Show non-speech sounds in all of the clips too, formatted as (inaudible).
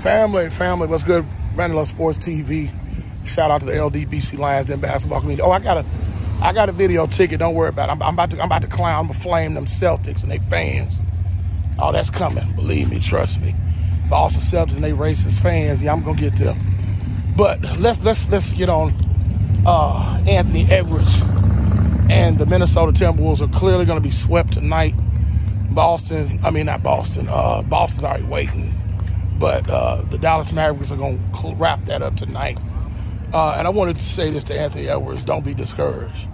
Family, family, what's good? Brandon Love Sports TV. Shout out to the LDBC Lions Den basketball community. Oh, I got a, I got a video ticket. Don't worry about it. I'm, I'm about to, I'm about to clown, I'm flame them Celtics and they fans. Oh, that's coming. Believe me, trust me. Boston Celtics and they racist fans. Yeah, I'm gonna get them. But let's let's let's get on uh, Anthony Edwards and the Minnesota Timberwolves are clearly going to be swept tonight. Boston, I mean not Boston. Uh, Boston's already waiting, but uh, the Dallas Mavericks are going to wrap that up tonight. Uh, and I wanted to say this to Anthony Edwards: Don't be discouraged.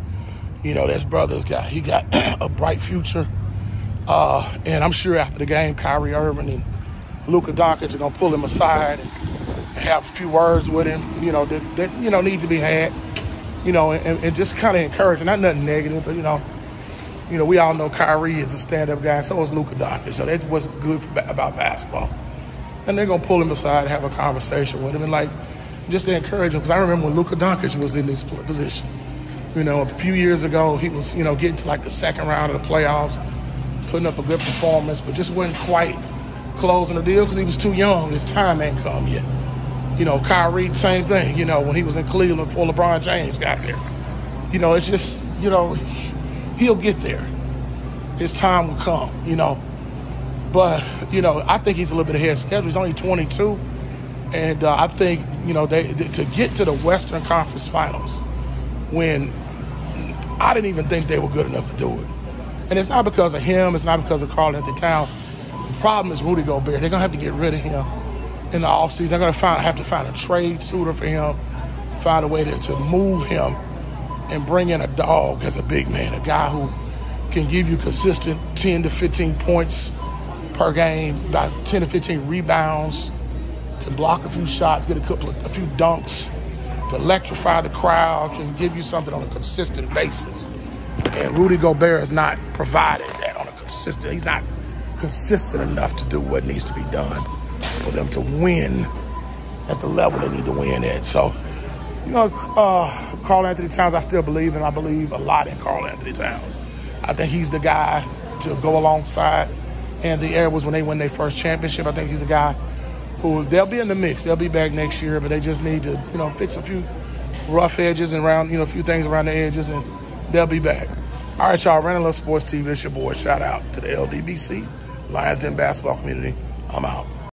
You know, this brother's got he got (clears throat) a bright future, uh, and I'm sure after the game, Kyrie Irving and Luka Doncic are to pull him aside and have a few words with him. You know that, that you know need to be had you know, and, and just kind of encouraging. Not nothing negative, but you know, you know, we all know Kyrie is a stand-up guy. So is Luka Doncic. So that's what's good about basketball. And they're gonna pull him aside, and have a conversation with him, and like just to encourage him. Because I remember when Luka Doncic was in this position. You know, a few years ago, he was you know getting to like the second round of the playoffs, putting up a good performance, but just wasn't quite closing the deal because he was too young. His time ain't come yet. You know, Kyrie, same thing. You know, when he was in Cleveland before LeBron James got there. You know, it's just, you know, he'll get there. His time will come, you know. But, you know, I think he's a little bit ahead of schedule. He's only 22. And uh, I think, you know, they, to get to the Western Conference Finals when I didn't even think they were good enough to do it. And it's not because of him. It's not because of Karl-Anthony Towns. The problem is Rudy Gobert. They're going to have to get rid of him in the offseason. They're going to find, have to find a trade suitor for him, find a way to, to move him and bring in a dog as a big man, a guy who can give you consistent 10 to 15 points per game, about 10 to 15 rebounds, can block a few shots, get a couple of, a few dunks, to electrify the crowd, can give you something on a consistent basis. And Rudy Gobert is not provided that on a consistent, he's not consistent enough to do what needs to be done for them to win at the level they need to win at. So, you know, uh, Karl-Anthony Towns, I still believe, and I believe a lot in Karl-Anthony Towns. I think he's the guy to go alongside Anthony was when they win their first championship. I think he's the guy who they'll be in the mix. They'll be back next year, but they just need to, you know, fix a few rough edges and around, you know, a few things around the edges, and they'll be back. All right, y'all. Brandon Love Sports TV. It's your boy. Shout out to the LDBC Lions Den basketball community. I'm out.